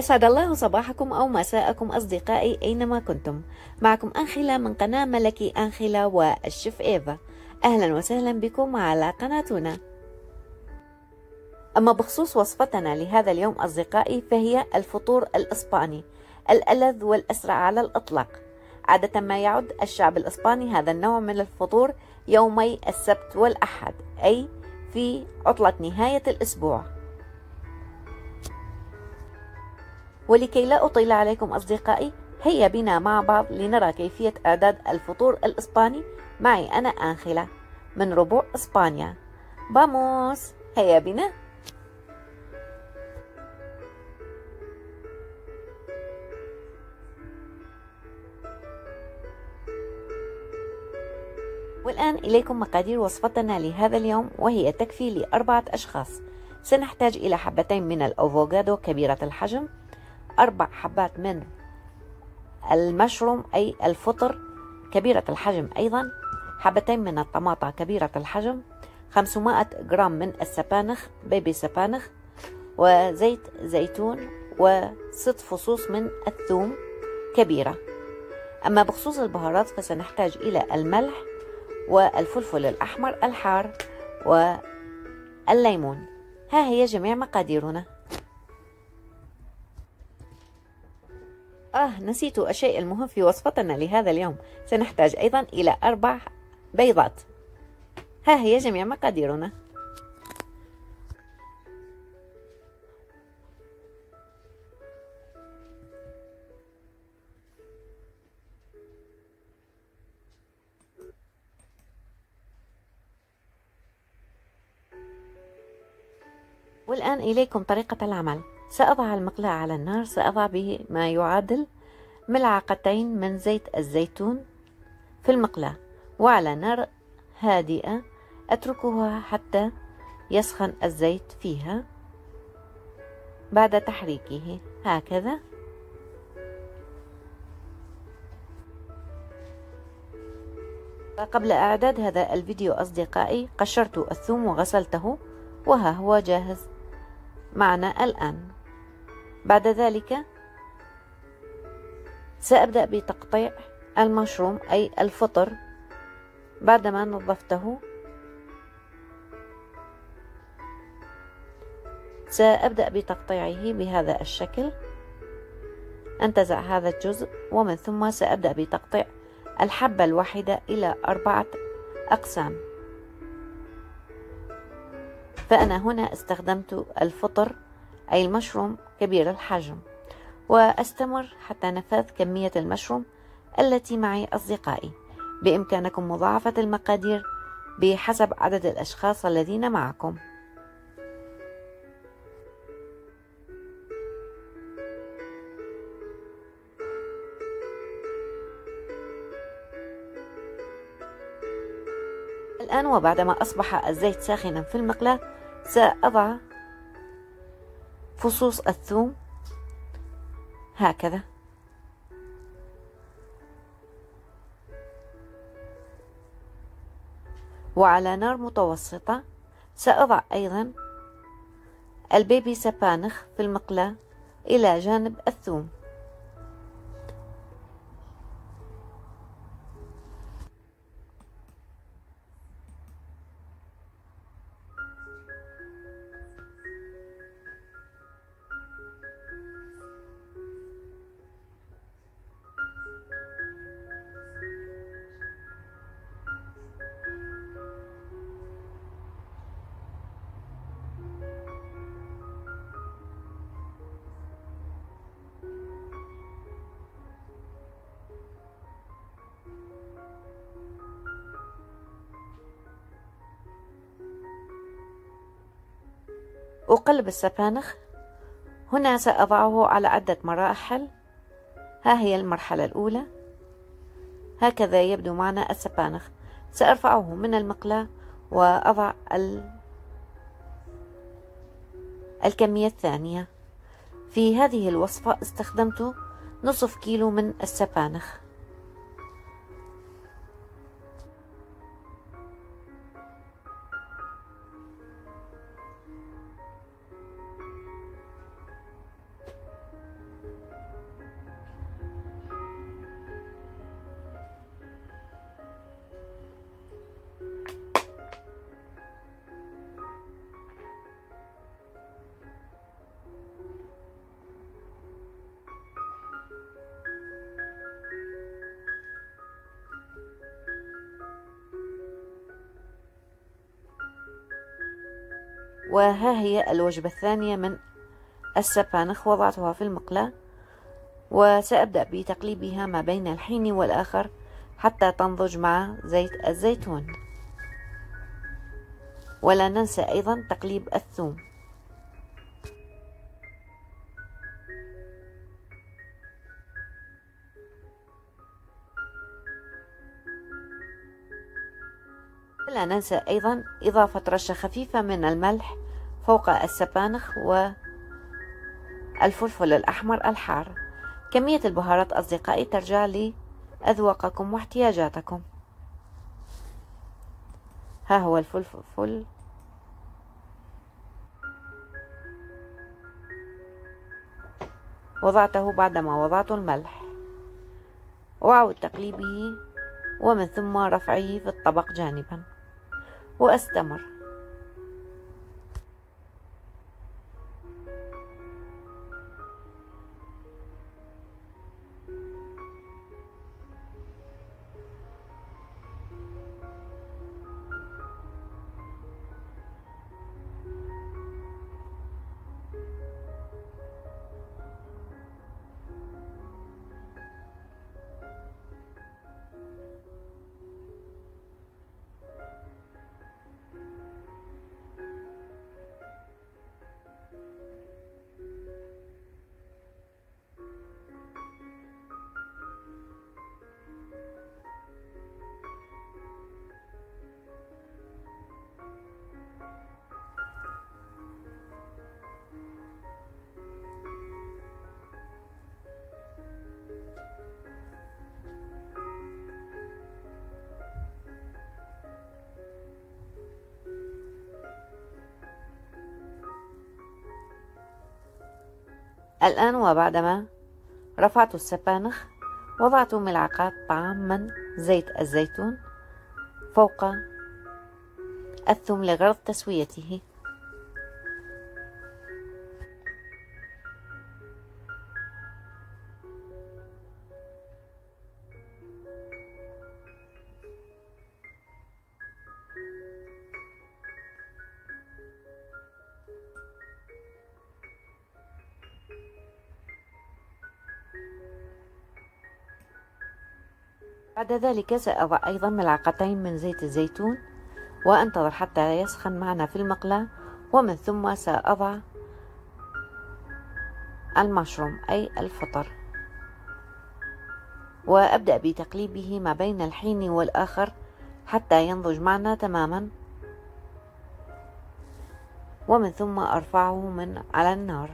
أسعد الله صباحكم أو مساءكم أصدقائي أينما كنتم. معكم أنخلة من قناة ملكي أنخلة والشيف إيفا. أهلا وسهلا بكم على قناتنا. أما بخصوص وصفتنا لهذا اليوم أصدقائي فهي الفطور الإسباني الألذ والأسرع على الإطلاق. عادة ما يعد الشعب الإسباني هذا النوع من الفطور يومي السبت والأحد أي في عطلة نهاية الأسبوع. ولكي لا أطيل عليكم أصدقائي هيا بنا مع بعض لنرى كيفية إعداد الفطور الإسباني. معي أنا آنخلة من ربوع إسبانيا. باموس هيا بنا. والآن إليكم مقادير وصفتنا لهذا اليوم وهي تكفي لأربعة أشخاص. سنحتاج إلى حبتين من الأوفوغادو كبيرة الحجم. أربع حبات من المشروم أي الفطر كبيرة الحجم أيضا حبتين من الطماطة كبيرة الحجم 500 جرام من السبانخ بيبي سبانخ وزيت زيتون وست فصوص من الثوم كبيرة. أما بخصوص البهارات فسنحتاج إلى الملح والفلفل الأحمر الحار والليمون. ها هي جميع مقاديرنا. آه نسيت الشيء المهم في وصفتنا لهذا اليوم. سنحتاج أيضا إلى أربع بيضات. ها هي جميع مقاديرنا. والآن إليكم طريقة العمل. سأضع المقلاة على النار سأضع به ما يعادل ملعقتين من زيت الزيتون في المقلاة وعلى نار هادئة أتركها حتى يسخن الزيت فيها بعد تحريكه. هكذا. قبل إعداد هذا الفيديو أصدقائي قشرت الثوم وغسلته وها هو جاهز معنا الآن. بعد ذلك سأبدأ بتقطيع المشروم أي الفطر بعدما نظفته. سأبدأ بتقطيعه بهذا الشكل. أنتزع هذا الجزء ومن ثم سأبدأ بتقطيع الحبة الواحدة إلى أربعة أقسام. فأنا هنا استخدمت الفطر أي المشروم كبير الحجم وأستمر حتى نفاذ كمية المشروم التي معي أصدقائي. بإمكانكم مضاعفة المقادير بحسب عدد الأشخاص الذين معكم. الآن وبعدما أصبح الزيت ساخنا في المقلاة سأضع فصوص الثوم. هكذا. وعلى نار متوسطة سأضع أيضا البيبي سبانخ في المقلاة إلى جانب الثوم. أقلب السبانخ. هنا سأضعه على عدة مراحل. ها هي المرحلة الأولى. هكذا يبدو معنا السبانخ. سأرفعه من المقلاة وأضع الكمية الثانية. في هذه الوصفة استخدمت نصف كيلو من السبانخ. وها هي الوجبة الثانية من السبانخ وضعتها في المقلاة وسأبدأ بتقليبها ما بين الحين والآخر حتى تنضج مع زيت الزيتون. ولا ننسى أيضا تقليب الثوم. لا ننسى أيضا إضافة رشة خفيفة من الملح فوق السبانخ والفلفل الأحمر الحار. كمية البهارات أصدقائي ترجع لأذواقكم واحتياجاتكم. ها هو الفلفل. وضعته بعدما وضعت الملح. وأعود تقليبه ومن ثم رفعه في الطبق جانبا. وأستمر. الآن وبعدما رفعت السبانخ وضعت ملعقات طعام من زيت الزيتون فوق الثوم لغرض تسويته. بعد ذلك سأضع أيضا ملعقتين من زيت الزيتون وأنتظر حتى يسخن معنا في المقلاة. ومن ثم سأضع المشروم أي الفطر. وأبدأ بتقليبه ما بين الحين والآخر حتى ينضج معنا تماما. ومن ثم أرفعه من على النار.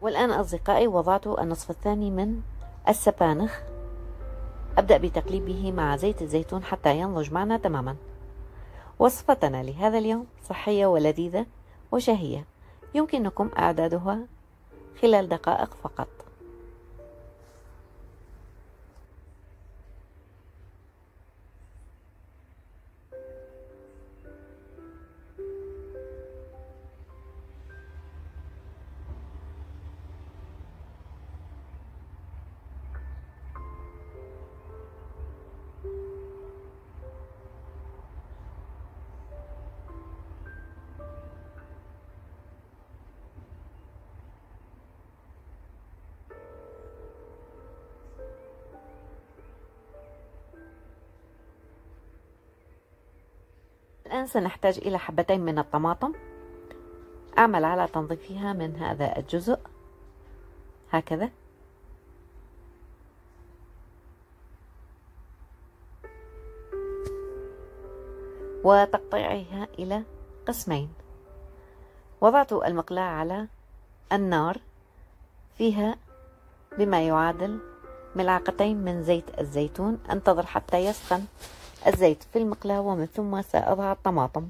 والآن أصدقائي وضعت النصف الثاني من السبانخ. أبدأ بتقليبه مع زيت الزيتون حتى ينضج معنا تماما. وصفتنا لهذا اليوم صحية ولذيذة وشهية. يمكنكم إعدادها خلال دقائق فقط. الآن سنحتاج إلى حبتين من الطماطم. أعمل على تنظيفها من هذا الجزء. هكذا. وتقطيعها إلى قسمين. وضعت المقلاة على النار. فيها بما يعادل ملعقتين من زيت الزيتون. انتظر حتى يسخن. الزيت في المقلاة ومن ثم سأضع الطماطم.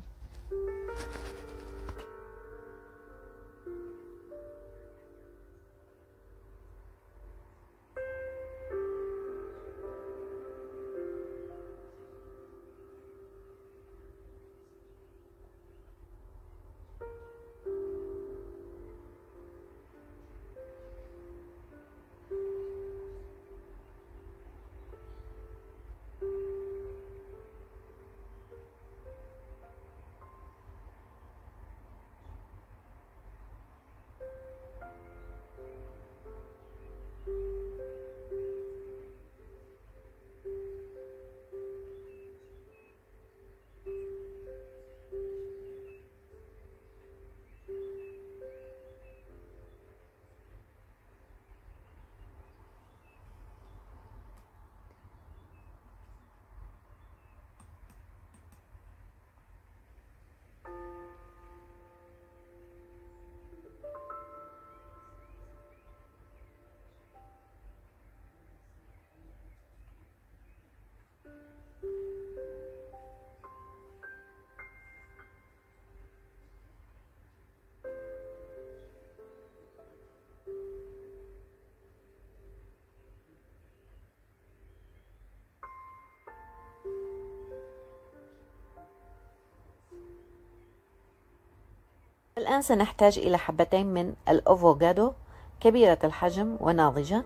الآن سنحتاج إلى حبتين من الأفوكادو كبيرة الحجم وناضجة.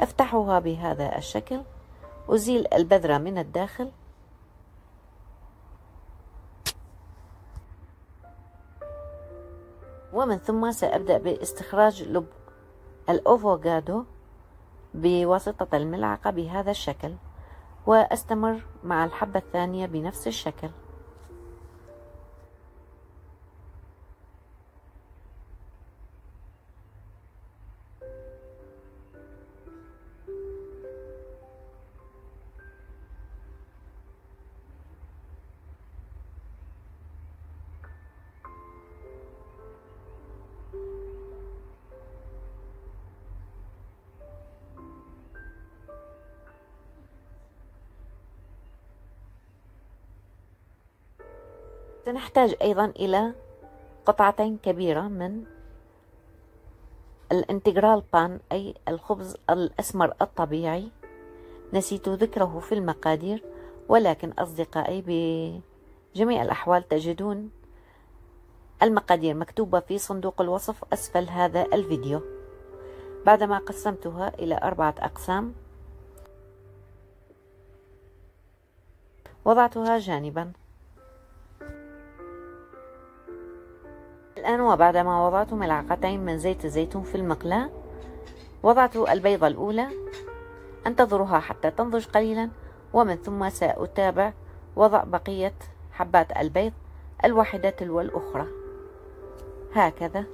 أفتحها بهذا الشكل. أزيل البذرة من الداخل. ومن ثم سأبدأ باستخراج لب الأفوكادو بواسطة الملعقة بهذا الشكل وأستمر مع الحبة الثانية بنفس الشكل. سنحتاج أيضا إلى قطعتين كبيرة من الانتجرال بان أي الخبز الأسمر الطبيعي. نسيت ذكره في المقادير ولكن أصدقائي بجميع الأحوال تجدون المقادير مكتوبة في صندوق الوصف أسفل هذا الفيديو. بعدما قسمتها إلى أربعة أقسام وضعتها جانبا. الآن وبعدما وضعت ملعقتين من زيت الزيتون في المقلاة وضعت البيضة الأولى. أنتظرها حتى تنضج قليلا ومن ثم سأتابع وضع بقية حبات البيض الواحدة تلو الأخرى هكذا.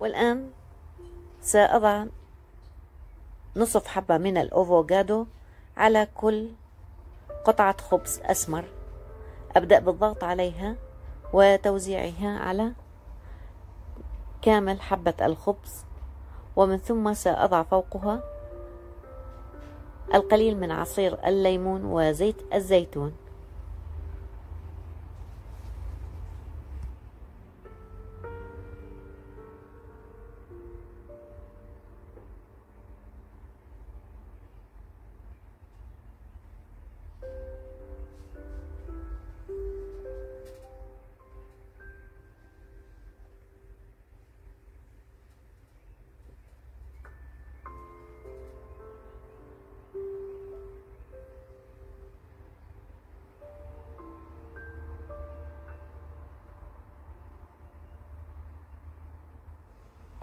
والآن سأضع نصف حبة من الأوفوغادو على كل قطعة خبز أسمر. أبدأ بالضغط عليها وتوزيعها على كامل حبة الخبز ومن ثم سأضع فوقها القليل من عصير الليمون وزيت الزيتون.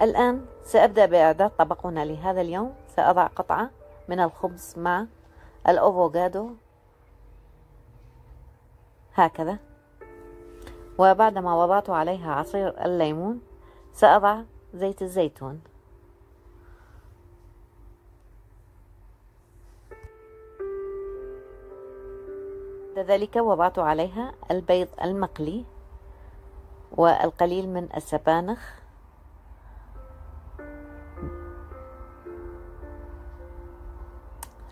الآن سأبدأ بإعداد طبقنا لهذا اليوم. سأضع قطعة من الخبز مع الأوفوغادو هكذا. وبعدما وضعت عليها عصير الليمون سأضع زيت الزيتون. ذلك وضعت عليها البيض المقلي والقليل من السبانخ.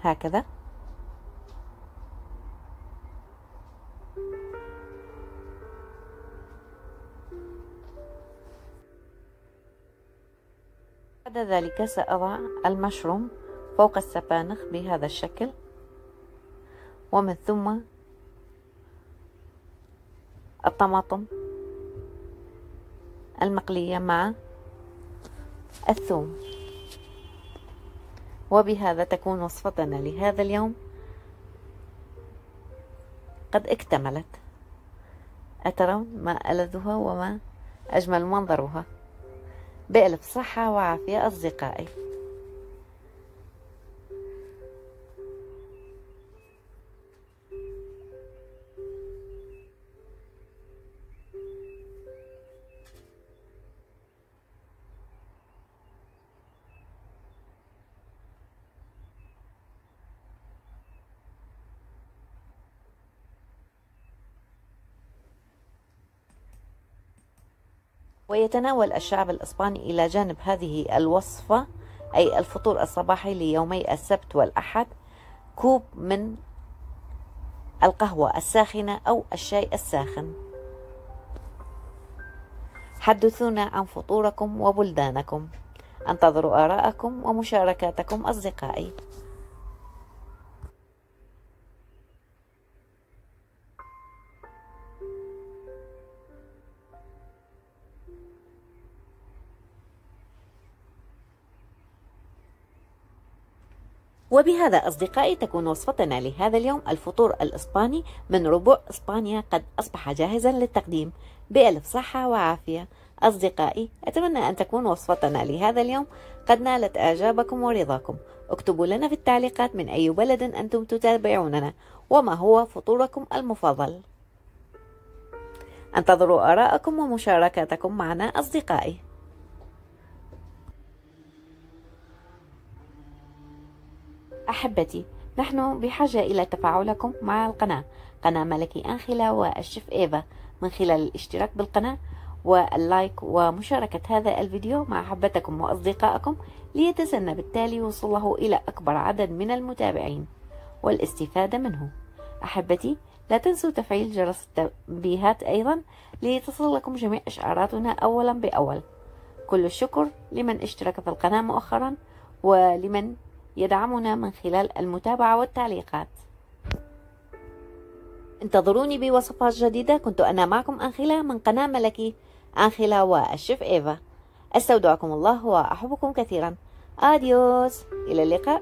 هكذا. بعد ذلك سأضع المشروم فوق السبانخ بهذا الشكل. ومن ثم الطماطم المقلية مع الثوم. وبهذا تكون وصفتنا لهذا اليوم. قد اكتملت. أترون ما ألذها وما أجمل منظرها. بألف صحة وعافية أصدقائي. ويتناول الشعب الإسباني إلى جانب هذه الوصفة أي الفطور الصباحي ليومي السبت والأحد كوب من القهوة الساخنة أو الشاي الساخن. حدثونا عن فطوركم وبلدانكم. أنتظروا آراءكم ومشاركاتكم أصدقائي. وبهذا أصدقائي تكون وصفتنا لهذا اليوم الفطور الإسباني من ربوع إسبانيا قد أصبح جاهزا للتقديم. بألف صحة وعافية. أصدقائي أتمنى أن تكون وصفتنا لهذا اليوم. قد نالت إعجابكم ورضاكم. اكتبوا لنا في التعليقات من أي بلد أنتم تتابعوننا. وما هو فطوركم المفضل؟ أنتظروا آراءكم ومشاركاتكم معنا أصدقائي. أحبتي نحن بحاجة إلى تفاعلكم مع القناة. قناة ملكي أنخلة والشيف إيفا. من خلال الاشتراك بالقناة واللايك ومشاركة هذا الفيديو مع أحبتكم وأصدقائكم ليتسنى بالتالي وصوله إلى أكبر عدد من المتابعين والاستفادة منه. أحبتي لا تنسوا تفعيل جرس التنبيهات أيضا لتصل لكم جميع إشعاراتنا أولا بأول. كل الشكر لمن اشترك في القناة مؤخرا ولمن يدعمنا من خلال المتابعة والتعليقات. انتظروني بوصفات جديدة. كنت أنا معكم أنخلة من قناة ملكي أنخلة والشيف إيفا. أستودعكم الله وأحبكم كثيرا. أديوس إلى اللقاء.